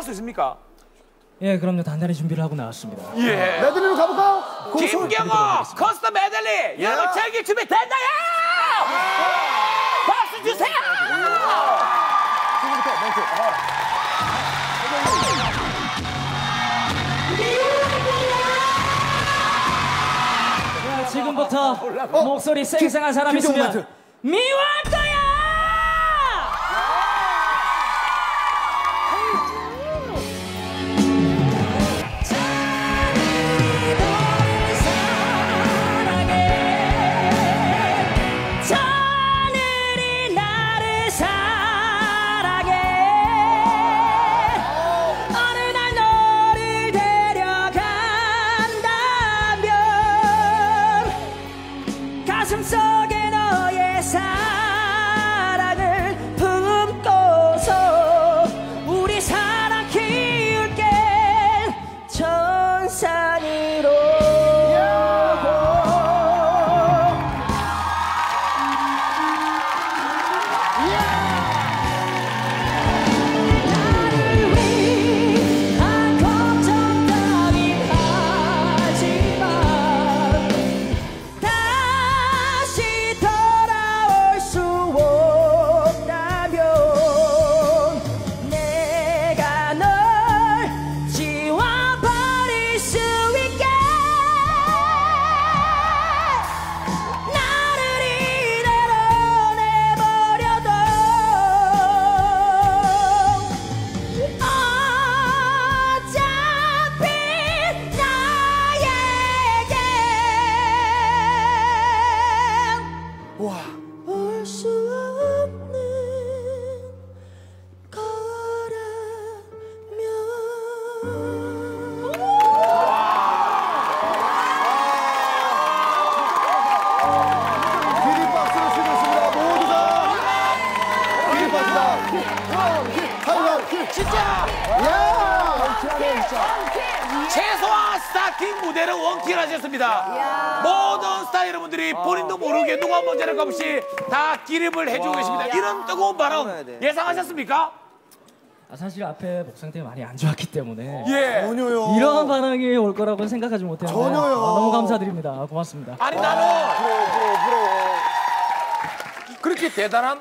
나올 수 있습니까? 예, 그럼요. 단단히 준비를 하고 나왔습니다. 예. 메들리로 가볼까요? 김경호 커스텀 메들리 여러분 즐길 준비 됐나요? 박수 주세요. 지금부터 멘트. 자, 지금부터 목소리 쌩쌩한 사람 김정우 있으면. 미완 나에게 올수 없는 거라면 기립박수를 치고 있습니다. 모두 다. 기립박수다. 진짜 야! 진짜 진짜. 최소한 스타킹 무대를 원킬 하셨습니다. 모든 스타 여러분들이 본인도 모르게 누가 먼저 할까 없이 다 기립을 해주고 계십니다. 이런 뜨거운 바람 예상하셨습니까? 아, 사실 앞에 목 상태가 많이 안 좋았기 때문에 예. 전혀요. 이런 반응이 올 거라고 생각하지 못했는데 전혀요. 아, 너무 감사드립니다. 아, 고맙습니다. 아니 나는 부러워 부러워 부러워. 그렇게 대단한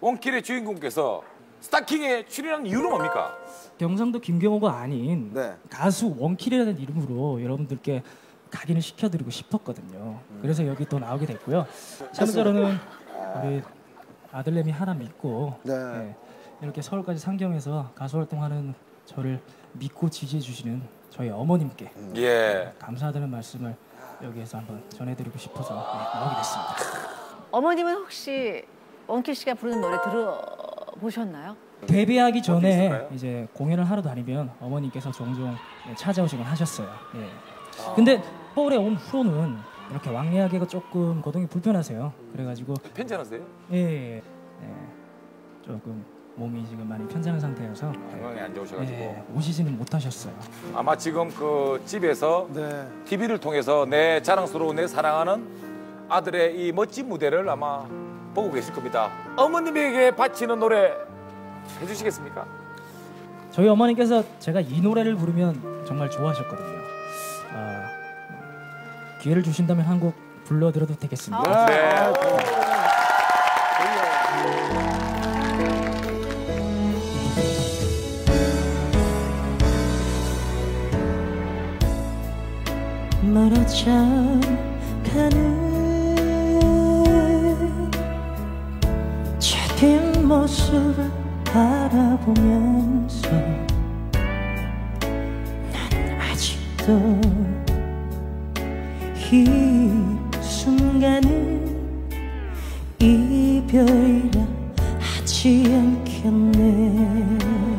원킬의 주인공께서 스타킹에 출연한 이유는 뭡니까? 경상도 김경호가 아닌 네. 가수 원킬이라는 이름으로 여러분들께 각인을 시켜드리고 싶었거든요. 그래서 여기 또 나오게 됐고요. 참고로는 우리 아들내미 하나 믿고 네. 예, 이렇게 서울까지 상경해서 가수 활동하는 저를 믿고 지지해 주시는 저희 어머님께 예. 감사하다는 말씀을 여기에서 한번 전해드리고 싶어서 네, 나오게 됐습니다. 어머님은 혹시 원킬 씨가 부르는 노래 들어보셨나요? 데뷔하기 전에? 이제 공연을 하러 다니면 어머님께서 종종 네, 찾아오시곤 하셨어요. 예. 근데 서울에 온 후로는 이렇게 왕래하기가 조금 거동이 불편하세요. 그래가지고 편지 하나 세요? 예, 예, 예. 조금 몸이 지금 많이 편찮은 상태여서 건강이 안 좋으셔가지고 예, 오시지는 못하셨어요. 아마 지금 그 집에서 네. TV를 통해서 내 자랑스러운 내 사랑하는 아들의 이 멋진 무대를 아마 보고 계실 겁니다. 어머님에게 바치는 노래 해주시겠습니까? 저희 어머니께서 제가 이 노래를 부르면 정말 좋아하셨거든요. 아, 기회를 주신다면 한 곡 불러드려도 되겠습니다. 네. 멀어져 가는 저 뒷모습을 바라보면 이 순간은 이별이라 하지 않겠네